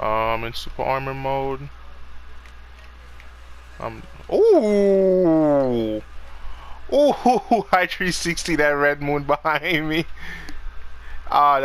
Um, in super armor mode. Um, ooh! Ooh, high 360, that red moon behind me. Ah,